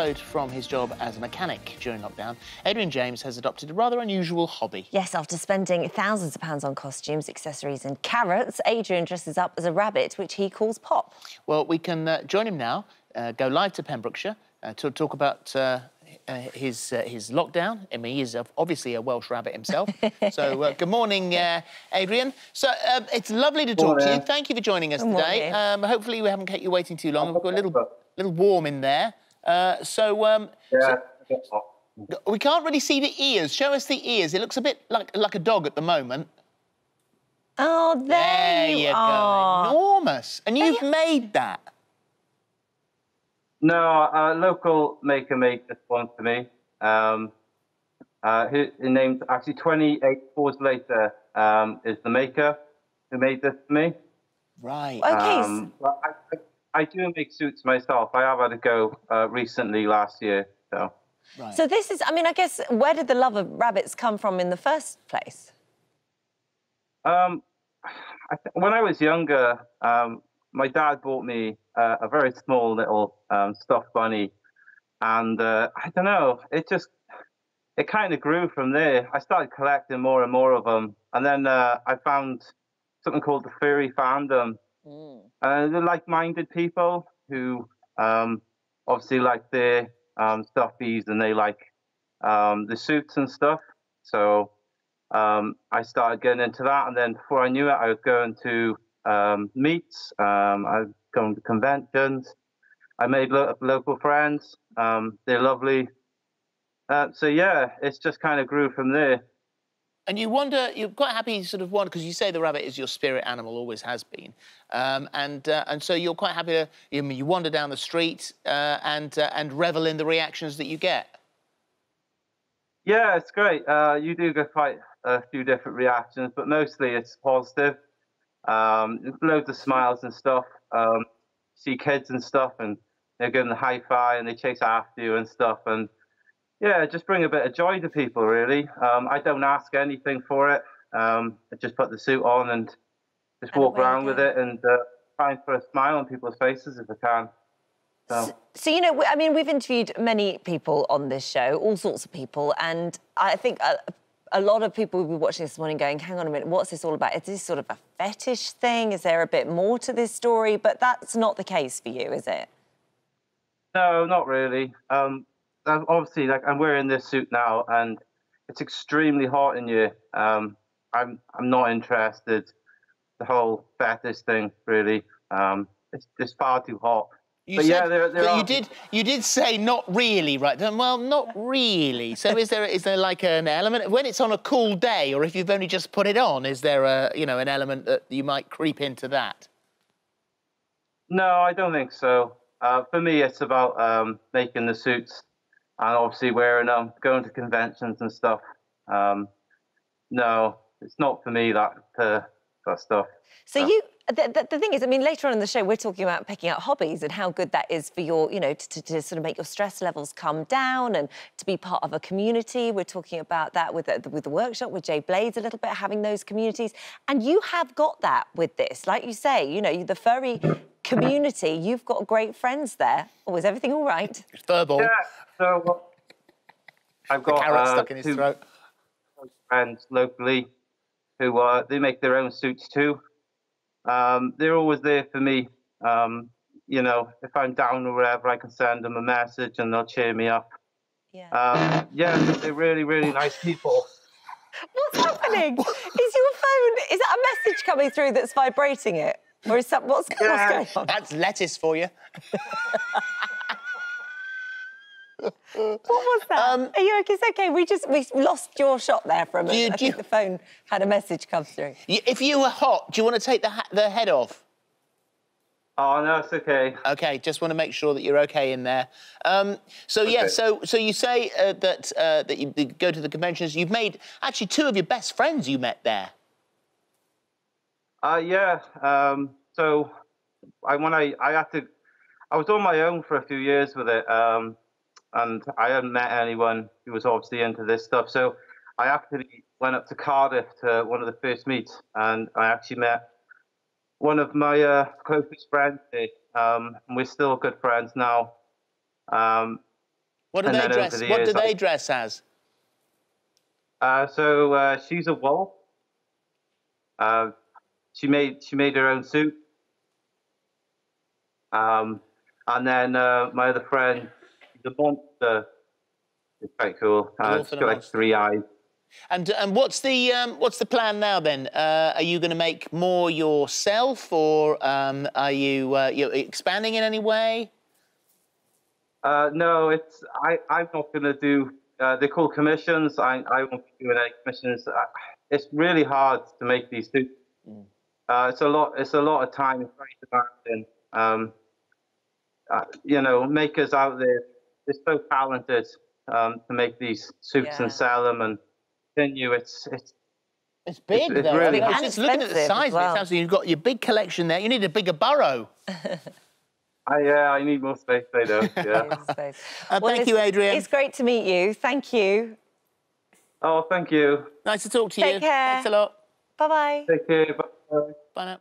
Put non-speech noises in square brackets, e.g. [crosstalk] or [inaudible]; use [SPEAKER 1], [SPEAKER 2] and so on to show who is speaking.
[SPEAKER 1] furloughed from his job as a mechanic during lockdown, Adrian James has adopted a rather unusual hobby.
[SPEAKER 2] Yes, after spending thousands of pounds on costumes, accessories and carrots, Adrian dresses up as a rabbit, which he calls Pop.
[SPEAKER 1] Well, we can uh, join him now, uh, go live to Pembrokeshire uh, to talk about uh, uh, his uh, his lockdown. I mean, he is obviously a Welsh rabbit himself. [laughs] so, uh, good morning, uh, Adrian. So, uh, it's lovely to talk to you. Thank you for joining us
[SPEAKER 2] Good
[SPEAKER 1] today. Um, hopefully, we haven't kept you waiting too long. We've got a little little warm in there. Uh, so, um,
[SPEAKER 3] Yeah.
[SPEAKER 1] so we can't really see the ears. Show us the ears. It looks a bit like like a dog at the moment.
[SPEAKER 2] Oh, there,
[SPEAKER 1] There you
[SPEAKER 2] are.
[SPEAKER 1] go. Enormous. And you've made that.
[SPEAKER 3] No, a local maker made this one for me. Um, uh, his, his name's actually 28 Furs Later um, is the maker who made this for me.
[SPEAKER 1] Right.
[SPEAKER 2] Okay,
[SPEAKER 3] Um, but I, I, I do make suits myself. I have had a go uh, recently last year. So
[SPEAKER 1] right.
[SPEAKER 2] so this is, I mean, I guess, where did the love of rabbits come from in the first place?
[SPEAKER 3] um, I th- when I was younger, um, my dad bought me uh, a very small little um, stuffed bunny, and uh, I don't know, it just it kind of grew from there. I started collecting more and more of them, and then uh, I found something called the furry fandom. Uh, they're like-minded people who um, obviously like their um, stuffies and they like um, the suits and stuff. So um, I started getting into that, and then before I knew it, I was going to um, meets. Um, I was going to conventions. I made lo- local friends. Um, they're lovely. Uh, so yeah, it's just kind of grew from there.
[SPEAKER 1] And you wonder, you're quite happy, sort of wonder, because you say the rabbit is your spirit animal, always has been, um, and uh, and so you're quite happy to, you, you wander down the street uh, and uh, and revel in the reactions that you get.
[SPEAKER 3] Yeah, it's great. Uh, you do get quite a few different reactions, but mostly it's positive. Um, loads of smiles and stuff. Um, see kids and stuff, and they're giving the high five and they chase after you and stuff. And yeah, just bring a bit of joy to people, really. Um, I don't ask anything for it. Um, I just put the suit on and just
[SPEAKER 2] And
[SPEAKER 3] walk around with it and uh, try and put a smile on people's faces if I can. So.
[SPEAKER 2] So, you know, I mean, we've interviewed many people on this show, all sorts of people, and I think a, a lot of people will be watching this morning going, hang on a minute, what's this all about? Is this sort of a fetish thing? Is there a bit more to this story? But that's not the case for you, is it?
[SPEAKER 3] No, not really. Um, obviously, like I'm wearing this suit now, and it's extremely hot in here. Um, I'm I'm not interested. The whole fetish thing, really. Um, it's just far too hot.
[SPEAKER 1] You
[SPEAKER 3] But
[SPEAKER 1] said,
[SPEAKER 3] yeah, there- there
[SPEAKER 1] but
[SPEAKER 3] are-
[SPEAKER 1] you did you did say not really, right? Then, Well, not really. So is there is there like an element when it's on a cool day, or if you've only just put it on, is there a you know an element that you might creep into that?
[SPEAKER 3] No, I don't think so. Uh, for me, it's about um, making the suits and obviously wearing them, going to conventions and stuff. Um, no, it's not for me that uh, that stuff.
[SPEAKER 2] So you, the, the, the thing is, I mean, later on in the show, we're talking about picking out hobbies and how good that is for your, you know, to, to, to sort of make your stress levels come down and to be part of a community. We're talking about that with the, with the workshop with Jay Blades a little bit, having those communities. And you have got that with this. Like you say, you know, the furry community, you've got great friends there. Oh, is everything all right?
[SPEAKER 1] Furball,
[SPEAKER 3] Yeah. So uh, I've got
[SPEAKER 1] carrot
[SPEAKER 3] uh,
[SPEAKER 1] stuck in his
[SPEAKER 3] two
[SPEAKER 1] throat.
[SPEAKER 3] friends locally who uh, they make their own suits too. Um, they're always there for me. Um, you know, if I'm down or whatever, I can send them a message and they'll cheer me up.
[SPEAKER 2] Yeah.
[SPEAKER 3] Um, yeah, they're really, really nice people.
[SPEAKER 2] What's happening? [laughs] Is your phone, is that a message coming through that's vibrating it? Or is that, what's, what's going on?
[SPEAKER 1] That's lettuce for you.
[SPEAKER 2] What was that?
[SPEAKER 1] Um,
[SPEAKER 2] Are you okay? It's okay. We just we lost your shot there for a minute.
[SPEAKER 1] you-
[SPEAKER 2] I think
[SPEAKER 1] you-
[SPEAKER 2] the phone had a message come through.
[SPEAKER 1] Y- If you were hot, do you want to take the the head off?
[SPEAKER 3] Oh no, it's okay.
[SPEAKER 1] Okay, just want to make sure that you're okay in there. Um, so yeah, so so you say uh, that uh, that you, you go to the conventions. You've made actually two of your best friends you met there.
[SPEAKER 3] Uh, yeah. Um, so I when I I had to, I was on my own for a few years with it, um, and I hadn't met anyone who was obviously into this stuff. So I actually went up to Cardiff to one of the first meets, and I actually met one of my uh, closest friends. there. Um, and we're still good friends now. Um,
[SPEAKER 1] What do they dress?
[SPEAKER 3] the
[SPEAKER 1] What do
[SPEAKER 3] years, I-
[SPEAKER 1] dress as?
[SPEAKER 3] Uh, so uh, she's a wolf. Uh, she made she made her own suit. Um, and then uh, my other friend, the monster, is quite cool. Uh,
[SPEAKER 1] wolf
[SPEAKER 3] she's
[SPEAKER 1] and a
[SPEAKER 3] got like three eyes.
[SPEAKER 1] And and what's the um, what's the plan now then? Uh, are you going to make more yourself, or um, are you uh, you expanding in any way?
[SPEAKER 3] Uh, no, it's I. I'm not going to do. Uh, they're called commissions. I I won't be doing any commissions. It's really hard to make these suits. Uh, it's a lot. It's a lot of time and very demanding. Um, uh, you know, makers out there, they're so talented um, to make these suits
[SPEAKER 2] Yeah.
[SPEAKER 3] and sell them and continue. It's it's
[SPEAKER 1] It's big,
[SPEAKER 3] it's
[SPEAKER 1] though.
[SPEAKER 3] really
[SPEAKER 1] I mean,
[SPEAKER 2] big.
[SPEAKER 1] just looking at the
[SPEAKER 2] expensive as
[SPEAKER 1] size of it,
[SPEAKER 2] well.
[SPEAKER 1] it sounds like you've got your big collection there. You need a bigger burrow.
[SPEAKER 3] I yeah. I need more space. I know. [laughs] Yeah.
[SPEAKER 2] Space.
[SPEAKER 1] Uh, thank you, Adrian.
[SPEAKER 2] It's great to meet you. Thank you.
[SPEAKER 3] oh, thank you.
[SPEAKER 1] Nice to talk to
[SPEAKER 2] Take
[SPEAKER 1] you.
[SPEAKER 2] Take care.
[SPEAKER 1] Thanks a lot.
[SPEAKER 2] Bye bye.
[SPEAKER 3] Take care. Bye.
[SPEAKER 1] Bye now.